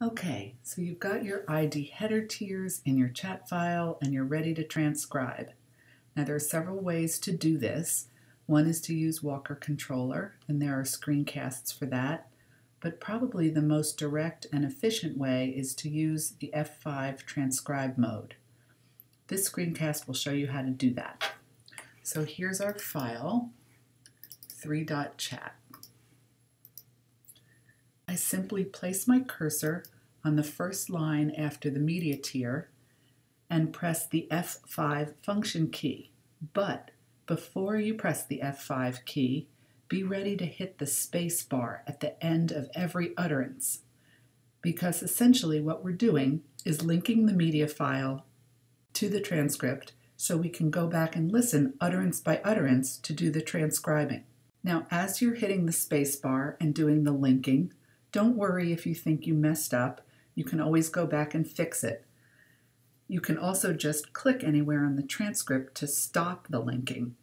Okay, so you've got your ID header tiers in your chat file and you're ready to transcribe. Now there are several ways to do this. One is to use Walker Controller, and there are screencasts for that. But probably the most direct and efficient way is to use the F5 transcribe mode. This screencast will show you how to do that. So here's our file, 3.chat. Simply place my cursor on the first line after the media tier and press the F5 function key. But before you press the F5 key, be ready to hit the space bar at the end of every utterance. Because essentially what we're doing is linking the media file to the transcript so we can go back and listen utterance by utterance to do the transcribing. Now, as you're hitting the space bar and doing the linking, don't worry if you think you messed up. You can always go back and fix it. You can also just click anywhere on the transcript to stop the linking.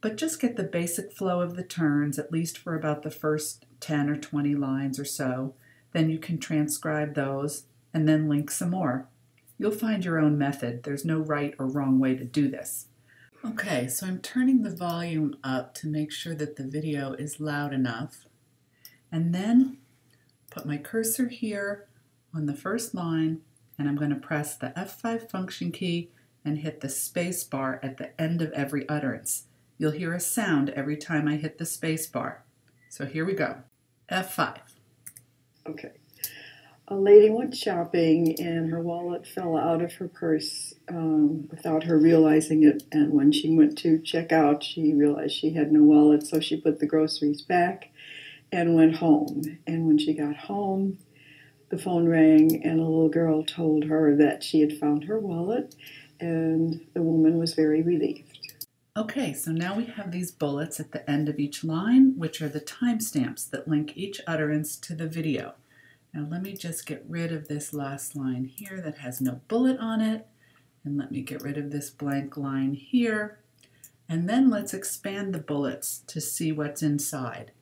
But just get the basic flow of the turns, at least for about the first 10 or 20 lines or so. Then you can transcribe those and then link some more. You'll find your own method. There's no right or wrong way to do this. Okay, so I'm turning the volume up to make sure that the video is loud enough. And then put my cursor here on the first line and I'm going to press the F5 function key and hit the space bar at the end of every utterance. You'll hear a sound every time I hit the space bar. So here we go. F5. Okay. A lady went shopping and her wallet fell out of her purse um, without her realizing it. And when she went to check out, she realized she had no wallet, so she put the groceries back and went home. And when she got home, the phone rang, and a little girl told her that she had found her wallet, and the woman was very relieved. Okay, so now we have these bullets at the end of each line, which are the timestamps that link each utterance to the video. Now let me just get rid of this last line here that has no bullet on it, and let me get rid of this blank line here, and then let's expand the bullets to see what's inside.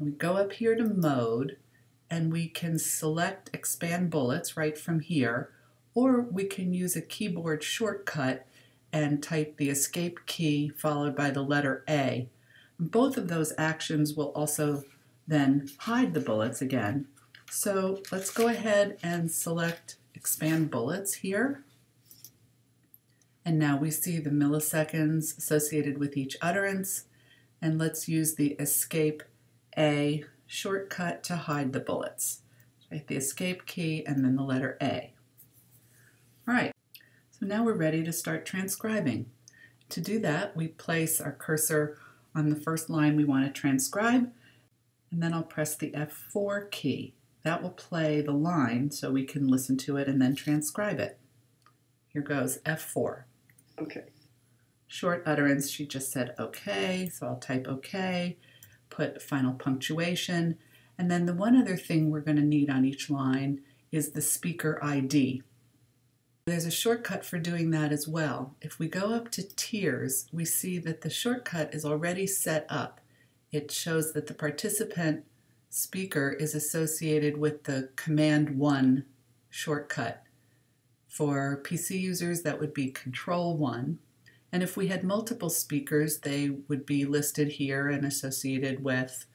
We go up here to Mode, and we can select Expand Bullets right from here, or we can use a keyboard shortcut and type the Escape key followed by the letter A. Both of those actions will also then hide the bullets again. So let's go ahead and select Expand Bullets here. And now we see the milliseconds associated with each utterance. And let's use the Escape a shortcut to hide the bullets. Right, the escape key and then the letter A. All right, so now we're ready to start transcribing. To do that, we place our cursor on the first line we want to transcribe, and then I'll press the F4 key. That will play the line so we can listen to it and then transcribe it. Here goes F4. Okay. Short utterance, she just said okay, so I'll type okay put final punctuation. And then the one other thing we're going to need on each line is the speaker ID. There's a shortcut for doing that as well. If we go up to tiers, we see that the shortcut is already set up. It shows that the participant speaker is associated with the Command 1 shortcut. For PC users, that would be Control 1. And if we had multiple speakers, they would be listed here and associated with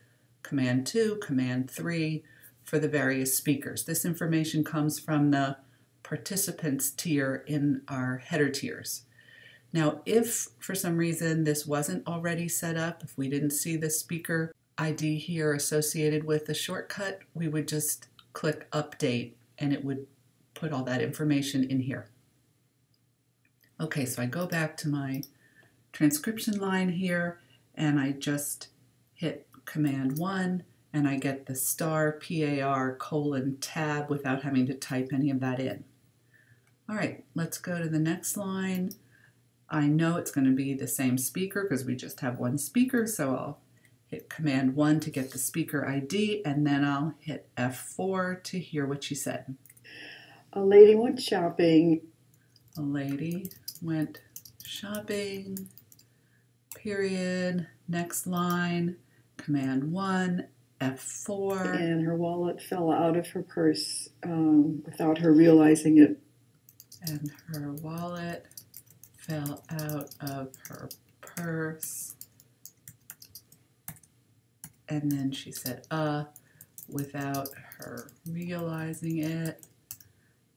Command 2, Command 3 for the various speakers. This information comes from the participants tier in our header tiers. Now, if for some reason this wasn't already set up, if we didn't see the speaker ID here associated with the shortcut, we would just click Update and it would put all that information in here. Okay, so I go back to my transcription line here and I just hit Command 1 and I get the star PAR colon tab without having to type any of that in. All right, let's go to the next line. I know it's going to be the same speaker because we just have one speaker, so I'll hit Command 1 to get the speaker ID, and then I'll hit F4 to hear what she said. A lady went shopping. A lady went shopping, period, next line, command one, F4. And her wallet fell out of her purse um, without her realizing it. And her wallet fell out of her purse. And then she said, uh, without her realizing it.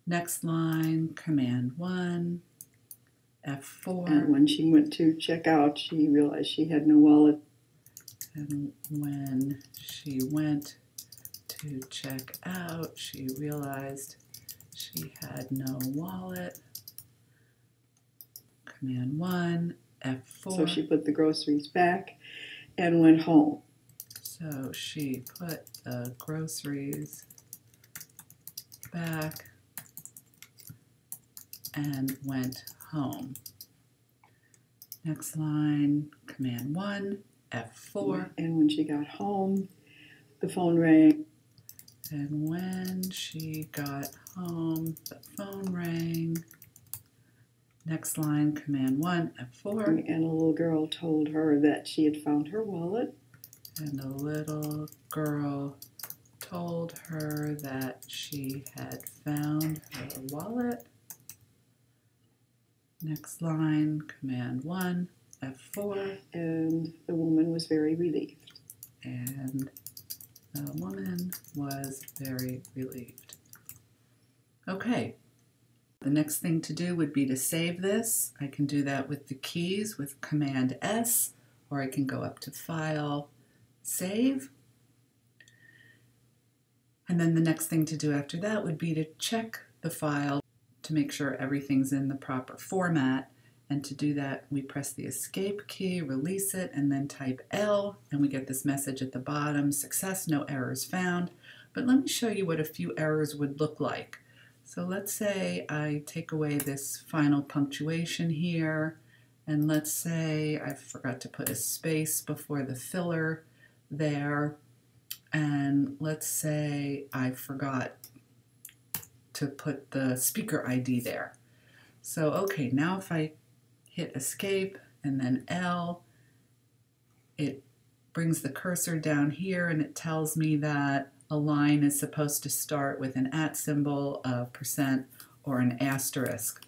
Next line, command one, F4. And when she went to check out, she realized she had no wallet. And when she went to check out, she realized she had no wallet. Command one, F4. So she put the groceries back and went home. So she put the groceries back and went home. Next line, command one, F4. And when she got home, the phone rang. And when she got home, the phone rang. Next line, command one, F4. And a little girl told her that she had found her wallet. And a little girl told her that she had found her wallet. Next line, command one, F4. And the woman was very relieved. And the woman was very relieved. Okay, the next thing to do would be to save this. I can do that with the keys with Command S, or I can go up to File, Save. And then the next thing to do after that would be to check the file to make sure everything's in the proper format. And to do that, we press the escape key, release it, and then type L, and we get this message at the bottom, success, no errors found. But let me show you what a few errors would look like. So let's say I take away this final punctuation here, and let's say I forgot to put a space before the filler there, and let's say I forgot to put the speaker ID there. So okay, now if I hit escape and then L, it brings the cursor down here and it tells me that a line is supposed to start with an at symbol, a percent, or an asterisk.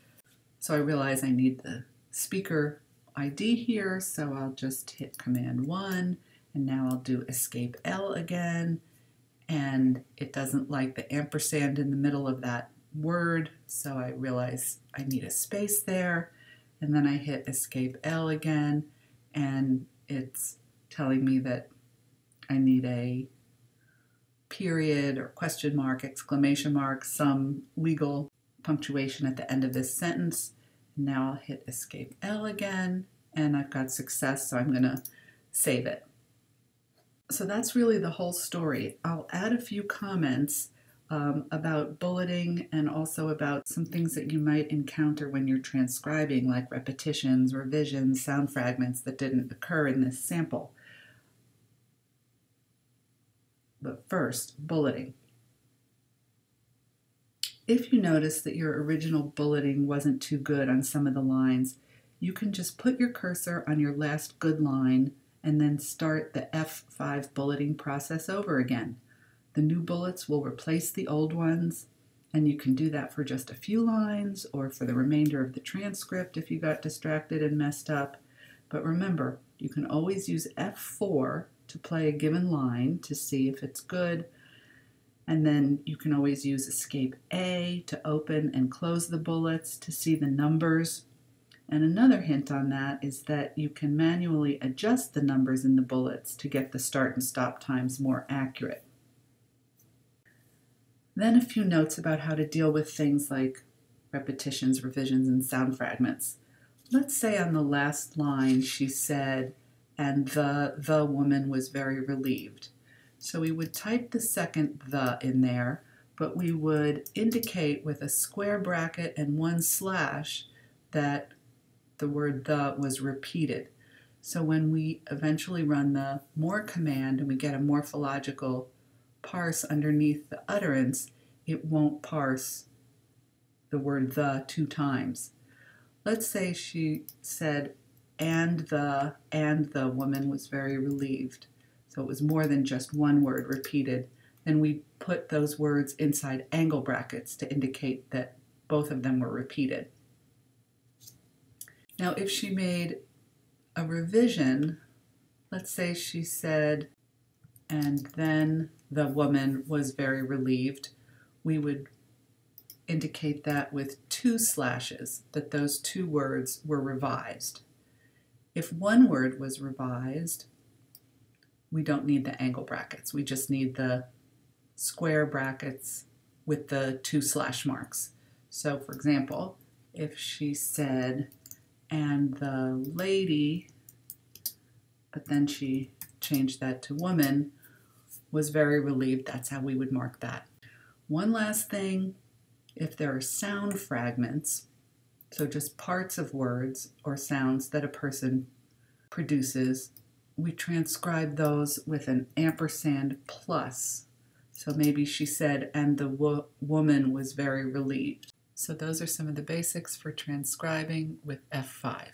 So I realize I need the speaker ID here, so I'll just hit Command 1, and now I'll do Escape L again, and it doesn't like the ampersand in the middle of that word, so I realize I need a space there and then I hit escape L again and it's telling me that I need a period or question mark, exclamation mark, some legal punctuation at the end of this sentence. Now I'll hit escape L again and I've got success, so I'm going to save it. So that's really the whole story. I'll add a few comments um, about bulleting and also about some things that you might encounter when you're transcribing, like repetitions, revisions, sound fragments that didn't occur in this sample. But first, bulleting. If you notice that your original bulleting wasn't too good on some of the lines, you can just put your cursor on your last good line and then start the F5 bulleting process over again. The new bullets will replace the old ones, and you can do that for just a few lines or for the remainder of the transcript if you got distracted and messed up. But remember, you can always use F4 to play a given line to see if it's good. And then you can always use Escape A to open and close the bullets to see the numbers. And another hint on that is that you can manually adjust the numbers in the bullets to get the start and stop times more accurate. Then a few notes about how to deal with things like repetitions, revisions, and sound fragments. Let's say on the last line she said, and the the woman was very relieved. So we would type the second the in there, but we would indicate with a square bracket and one slash that the word the was repeated. So when we eventually run the MOR command and we get a morphological parse underneath the utterance, it won't parse the word the two times. Let's say she said, and the, and the woman was very relieved. so it was more than just one word repeated, then we put those words inside angle brackets to indicate that both of them were repeated. Now, if she made a revision, let's say she said, and then the woman was very relieved, we would indicate that with two slashes, that those two words were revised. If one word was revised, we don't need the angle brackets. We just need the square brackets with the two slash marks. So for example, if she said, and the lady, but then she changed that to woman, was very relieved, that's how we would mark that. One last thing, if there are sound fragments, so just parts of words or sounds that a person produces, we transcribe those with an ampersand plus. So maybe she said, and the wo woman was very relieved. So those are some of the basics for transcribing with F5.